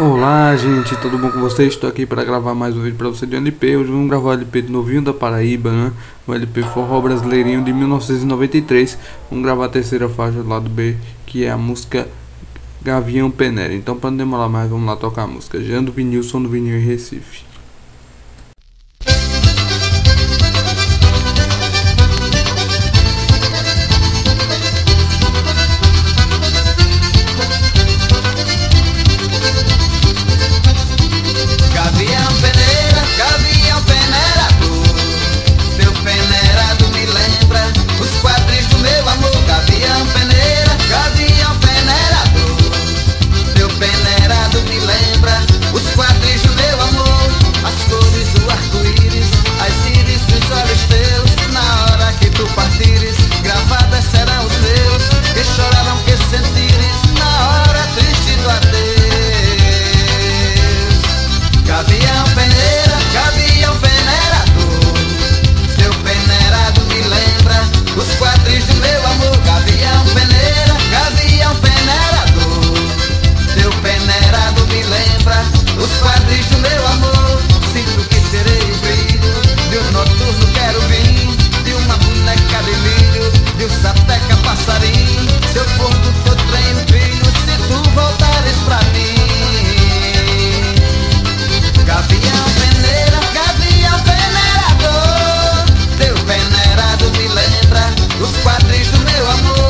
Olá gente, tudo bom com vocês? Estou aqui para gravar mais um vídeo para você de LP. Hoje vamos gravar o LP do novinho da Paraíba, né? O LP Forró Brasileirinho de 1993. Vamos gravar a terceira faixa do lado B, que é a música Gavião Penéria. Então para não demorar mais, vamos lá tocar a música. Jando Vinil, som do vinil em Recife. Quería pelear. Oh.